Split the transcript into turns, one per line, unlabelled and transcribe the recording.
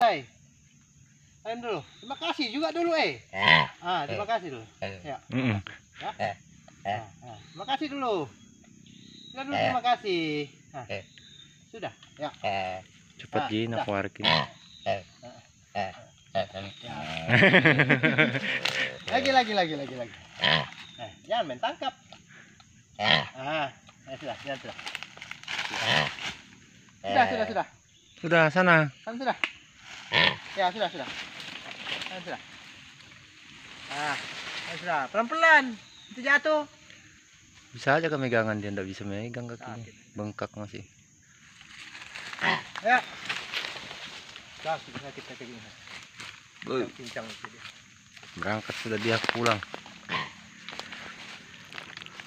Hai. Ayo dulu. Terima kasih juga dulu eh. Ah, terima kasih dulu. Ya.
Mm-mm.
Ah, ah. Terima kasih dulu. Sudah dulu terima kasih. Ah. Sudah. Ya.
Cepat
Ah,
gini aku.
Ya. Lagi lagi lagi lagi lagi. Eh, jangan main tangkap. Ah, eh, sudah, sudah, sudah. Sudah, sudah, sudah.
Sudah sana.
Kan sudah. Ya, sudah, sudah. Kan sudah. Ah, kan sudah. Pelan-pelan. Itu jatuh.
Bisa aja kemegangan dia ndak bisa megang kakinya. Bengkak masih.
Ya. Dah, sudah sakit sakit ini.
Boy,
Pincang itu dia.
berangkat sudah dia pulang.